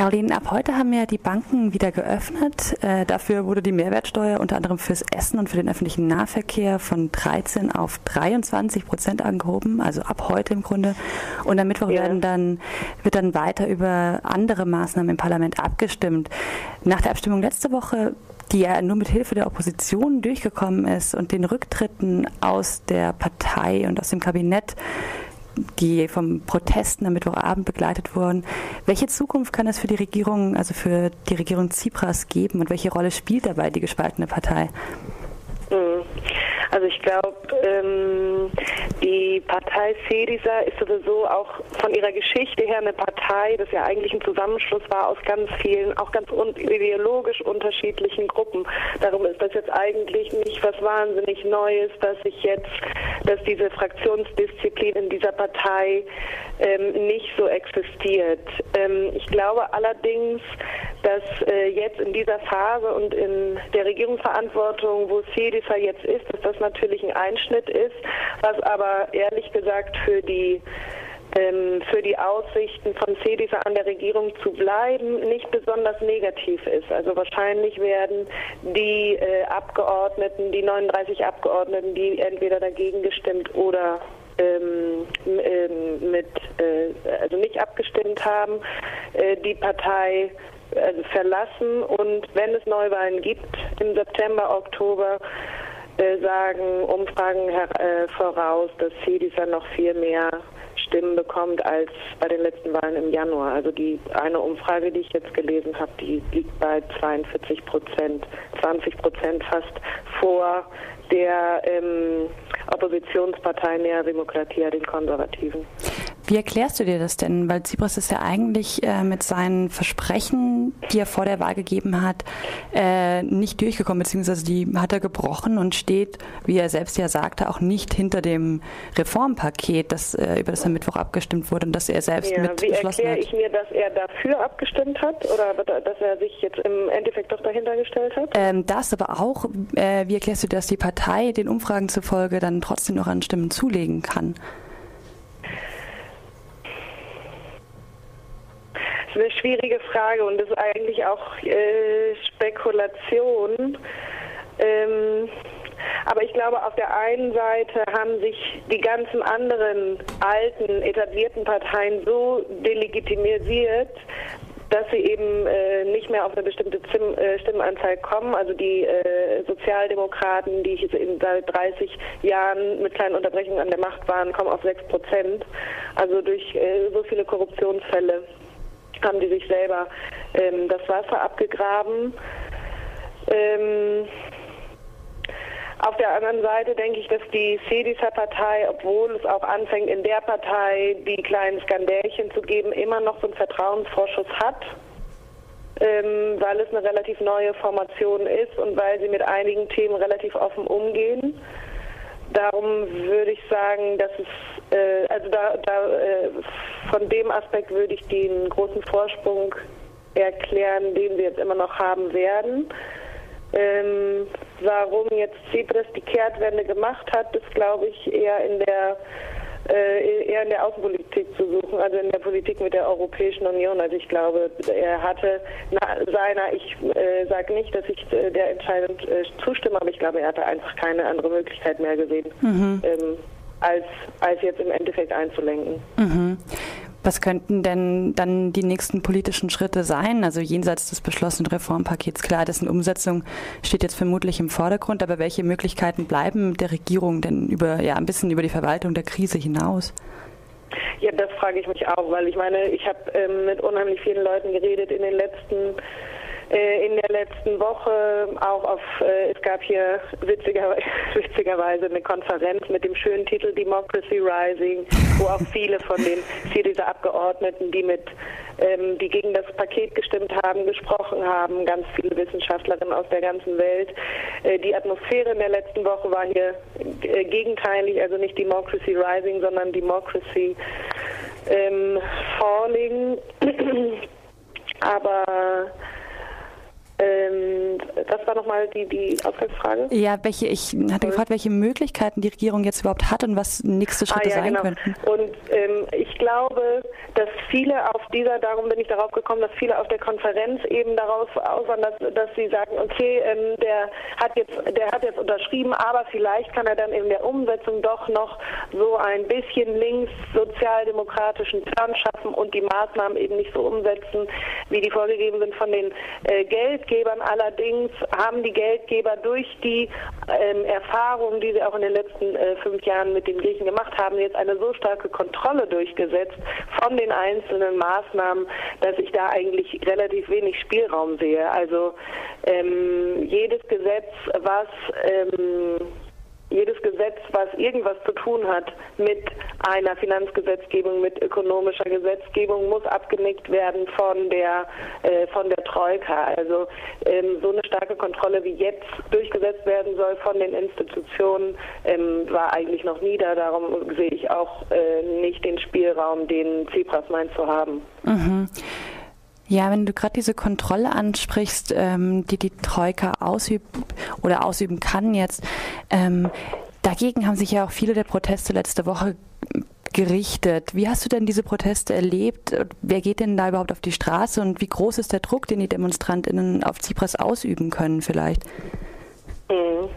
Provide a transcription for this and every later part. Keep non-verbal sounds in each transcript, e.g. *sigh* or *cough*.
Caroline, ab heute haben ja die Banken wieder geöffnet. Äh, dafür wurde die Mehrwertsteuer unter anderem fürs Essen und für den öffentlichen Nahverkehr von 13 auf 23 Prozent angehoben, also ab heute im Grunde. Und am Mittwoch ja. werden dann, wird dann weiter über andere Maßnahmen im Parlament abgestimmt. Nach der Abstimmung letzte Woche die ja nur mit Hilfe der Opposition durchgekommen ist und den Rücktritten aus der Partei und aus dem Kabinett, die vom Protesten am Mittwochabend begleitet wurden. Welche Zukunft kann es für die Regierung, also für die Regierung Tsipras geben und welche Rolle spielt dabei die gespaltene Partei? Mhm. Also ich glaube, ähm, die Partei Syriza ist sowieso auch von ihrer Geschichte her eine Partei, das ja eigentlich ein Zusammenschluss war aus ganz vielen, auch ganz un ideologisch unterschiedlichen Gruppen. Darum ist das jetzt eigentlich nicht was wahnsinnig Neues, dass sich jetzt, dass diese Fraktionsdisziplin in dieser Partei ähm, nicht so existiert. Ähm, ich glaube allerdings, dass äh, jetzt in dieser Phase und in der Regierungsverantwortung, wo Syriza jetzt ist, dass das natürlich ein Einschnitt ist, was aber ehrlich gesagt für die ähm, für die Aussichten von Syriza an der Regierung zu bleiben nicht besonders negativ ist. Also wahrscheinlich werden die äh, Abgeordneten, die 39 Abgeordneten, die entweder dagegen gestimmt oder ähm, ähm, mit, äh, also nicht abgestimmt haben, äh, die Partei also verlassen und wenn es Neuwahlen gibt im September, Oktober, äh, sagen Umfragen äh, voraus, dass Syriza noch viel mehr Stimmen bekommt als bei den letzten Wahlen im Januar. Also die eine Umfrage, die ich jetzt gelesen habe, die liegt bei 42 Prozent, 20 Prozent fast vor der ähm, Oppositionspartei Nea Demokratia, den Konservativen. Wie erklärst du dir das denn? Weil Tsipras ist ja eigentlich äh, mit seinen Versprechen, die er vor der Wahl gegeben hat, äh, nicht durchgekommen, beziehungsweise die hat er gebrochen und steht, wie er selbst ja sagte, auch nicht hinter dem Reformpaket, das, äh, über das am Mittwoch abgestimmt wurde und das er selbst ja, mit Wie erkläre ich mir, dass er dafür abgestimmt hat oder dass er sich jetzt im Endeffekt doch dahinter gestellt hat? Ähm, das aber auch, äh, wie erklärst du, dass die Partei den Umfragen zufolge dann trotzdem noch an Stimmen zulegen kann? Das ist eine schwierige Frage und ist eigentlich auch äh, Spekulation. Ähm, aber ich glaube, auf der einen Seite haben sich die ganzen anderen alten, etablierten Parteien so delegitimisiert, dass sie eben äh, nicht mehr auf eine bestimmte Zim, äh, Stimmenanzahl kommen. Also die äh, Sozialdemokraten, die seit 30 Jahren mit kleinen Unterbrechungen an der Macht waren, kommen auf 6 Prozent. Also durch äh, so viele Korruptionsfälle haben die sich selber ähm, das Wasser abgegraben. Ähm, auf der anderen Seite denke ich, dass die Syriza-Partei, obwohl es auch anfängt, in der Partei die kleinen Skandälchen zu geben, immer noch so einen Vertrauensvorschuss hat, ähm, weil es eine relativ neue Formation ist und weil sie mit einigen Themen relativ offen umgehen. Darum würde ich sagen, dass es, äh, also da, da äh, von dem Aspekt würde ich den großen Vorsprung erklären, den wir jetzt immer noch haben werden. Ähm, warum jetzt Tsipras die Kehrtwende gemacht hat, ist, glaube ich, eher in der eher in der Außenpolitik zu suchen, also in der Politik mit der Europäischen Union. Also ich glaube, er hatte seiner, ich äh, sage nicht, dass ich äh, der Entscheidung äh, zustimme, aber ich glaube, er hatte einfach keine andere Möglichkeit mehr gesehen, mhm. ähm, als, als jetzt im Endeffekt einzulenken. Mhm. Was könnten denn dann die nächsten politischen Schritte sein? Also jenseits des beschlossenen Reformpakets, klar, dessen Umsetzung steht jetzt vermutlich im Vordergrund, aber welche Möglichkeiten bleiben der Regierung denn über, ja, ein bisschen über die Verwaltung der Krise hinaus? Ja, das frage ich mich auch, weil ich meine, ich habe ähm, mit unheimlich vielen Leuten geredet in den letzten in der letzten Woche auch auf, äh, es gab hier witziger, *laughs* witzigerweise eine Konferenz mit dem schönen Titel Democracy Rising, wo auch viele von den Syriza-Abgeordneten, die mit ähm, die gegen das Paket gestimmt haben, gesprochen haben, ganz viele Wissenschaftlerinnen aus der ganzen Welt. Äh, die Atmosphäre in der letzten Woche war hier äh, gegenteilig, also nicht Democracy Rising, sondern Democracy ähm, Falling. *clears throat* Aber Ähm, das war nochmal die, die Ausgangsfrage. Ja, welche, ich hatte gefragt, welche Möglichkeiten die Regierung jetzt überhaupt hat und was nächste Schritte ah, ja, sein genau. könnten. Und ähm, ich glaube, dass viele auf dieser, darum bin ich darauf gekommen, dass viele auf der Konferenz eben daraus aus waren, dass, dass sie sagen, okay, ähm, der hat jetzt, der hat jetzt unterschrieben, aber vielleicht kann er dann in der Umsetzung doch noch so ein bisschen links sozialdemokratischen Turn schaffen und die Maßnahmen eben nicht so umsetzen, wie die vorgegeben sind von den äh, Geldgebern. Allerdings haben die Geldgeber durch die ähm, Erfahrungen, die sie auch in den letzten äh, fünf Jahren mit den Griechen gemacht haben, jetzt eine so starke Kontrolle durchgesetzt von den einzelnen Maßnahmen, dass ich da eigentlich relativ wenig Spielraum sehe. Also ähm, jedes Gesetz, was ähm, jedes Gesetz, was irgendwas zu tun hat mit einer Finanzgesetzgebung, mit ökonomischer Gesetzgebung, muss abgenickt werden von der äh, von der Troika. Also ähm, so eine starke Kontrolle wie jetzt durchgesetzt werden soll von den Institutionen, ähm, war eigentlich noch nie da. Darum sehe ich auch äh, nicht den Spielraum, den Tsipras meint zu haben. Mhm. Ja, wenn du gerade diese Kontrolle ansprichst, ähm, die die Troika ausübt oder ausüben kann jetzt, ähm, dagegen haben sich ja auch viele der Proteste letzte Woche gerichtet. Wie hast du denn diese Proteste erlebt? Wer geht denn da überhaupt auf die Straße und wie groß ist der Druck, den die DemonstrantInnen auf Tsipras ausüben können vielleicht? Mhm.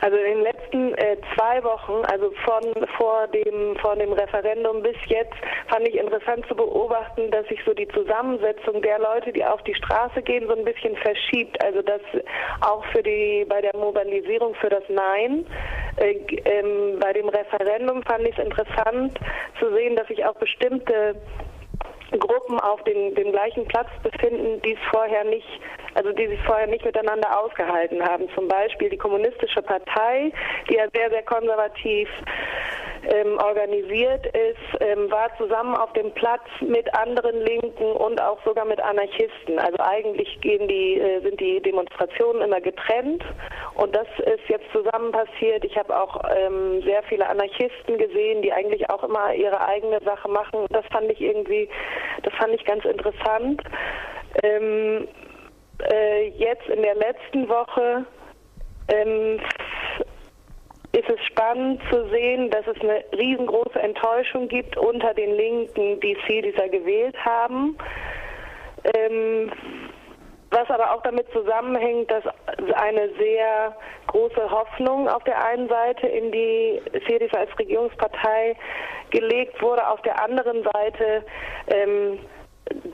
Also in den letzten äh, zwei Wochen, also von vor dem vor dem Referendum bis jetzt, fand ich interessant zu beobachten, dass sich so die Zusammensetzung der Leute, die auf die Straße gehen, so ein bisschen verschiebt. Also dass auch für die bei der Mobilisierung für das Nein äh, ähm, bei dem Referendum fand ich es interessant zu sehen, dass sich auch bestimmte Gruppen auf den, dem gleichen Platz befinden, die es vorher nicht, also die sich vorher nicht miteinander ausgehalten haben. Zum Beispiel die Kommunistische Partei, die ja sehr, sehr konservativ ähm, organisiert ist, ähm, war zusammen auf dem Platz mit anderen Linken und auch sogar mit Anarchisten. Also eigentlich gehen die, äh, sind die Demonstrationen immer getrennt und das ist jetzt zusammen passiert. Ich habe auch ähm, sehr viele Anarchisten gesehen, die eigentlich auch immer ihre eigene Sache machen. Das fand ich irgendwie, das fand ich ganz interessant. Ähm, äh, jetzt in der letzten Woche ähm, ist es spannend zu sehen, dass es eine riesengroße Enttäuschung gibt unter den Linken, die Syriza gewählt haben. Ähm, was aber auch damit zusammenhängt, dass eine sehr große Hoffnung auf der einen Seite in die Syriza als Regierungspartei gelegt wurde, auf der anderen Seite ähm,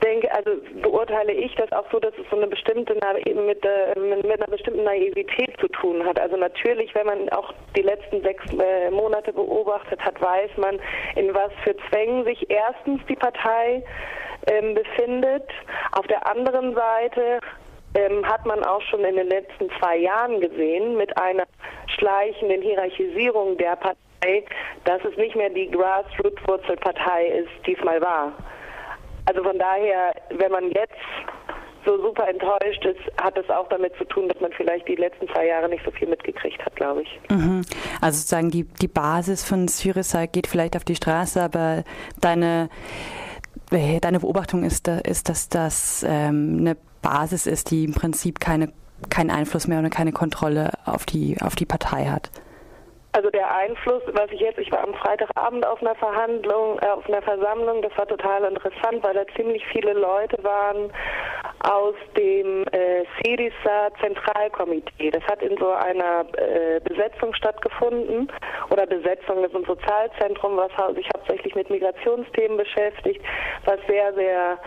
denke, also beurteile ich das auch so, dass es so eine bestimmte mit, äh, mit einer bestimmten Naivität zu tun hat. Also natürlich, wenn man auch die letzten sechs äh, Monate beobachtet hat, weiß man, in was für Zwängen sich erstens die Partei ähm, befindet. Auf der anderen Seite ähm, hat man auch schon in den letzten zwei Jahren gesehen mit einer schleichenden Hierarchisierung der Partei, dass es nicht mehr die Grassroot-Wurzelpartei ist, diesmal war. Also von daher, wenn man jetzt so super enttäuscht ist, hat es auch damit zu tun, dass man vielleicht die letzten zwei Jahre nicht so viel mitgekriegt hat, glaube ich. Mhm. Also sozusagen die, die Basis von Syriza geht vielleicht auf die Straße, aber deine, äh, deine Beobachtung ist, ist dass das ähm, eine Basis ist, die im Prinzip keine, keinen Einfluss mehr oder keine Kontrolle auf die, auf die Partei hat. Also der Einfluss, was ich jetzt, ich war am Freitagabend auf einer Verhandlung, äh, auf einer Versammlung, das war total interessant, weil da ziemlich viele Leute waren aus dem äh, Syriza Zentralkomitee. Das hat in so einer äh, Besetzung stattgefunden oder Besetzung ist ein Sozialzentrum, was sich hauptsächlich mit Migrationsthemen beschäftigt, was sehr, sehr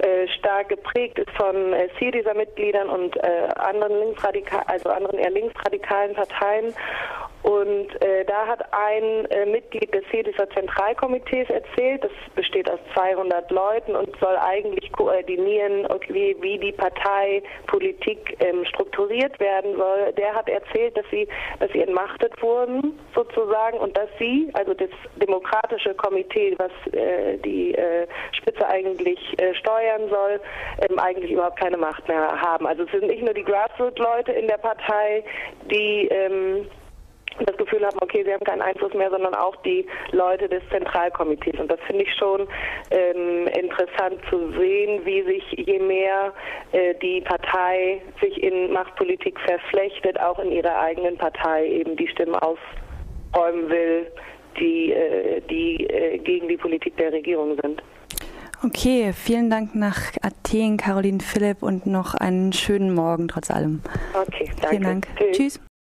äh, stark geprägt ist von äh, Syriza-Mitgliedern und äh, anderen linksradikal, also anderen eher linksradikalen Parteien. Und äh, da hat ein äh, Mitglied des Syriza Zentralkomitees erzählt, das besteht aus 200 Leuten und soll eigentlich koordinieren, wie, wie die Parteipolitik ähm, strukturiert werden soll. Der hat erzählt, dass sie, dass sie entmachtet wurden sozusagen und dass sie, also das demokratische Komitee, was die Spitze eigentlich äh, steuern soll, ähm, eigentlich überhaupt keine Macht mehr haben. Also es sind nicht nur die Grassroot-Leute in der Partei, die ähm, das Gefühl haben, okay, sie haben keinen Einfluss mehr, sondern auch die Leute des Zentralkomitees. Und das finde ich schon ähm, interessant zu sehen, wie sich je mehr äh, die Partei sich in Machtpolitik verflechtet, auch in ihrer eigenen Partei eben die Stimmen ausräumen will, die, äh, die äh, gegen die Politik der Regierung sind. Okay, vielen Dank nach Athen, Caroline Philipp, und noch einen schönen Morgen trotz allem. Okay, danke. Vielen Dank. Tschüss. Tschüss.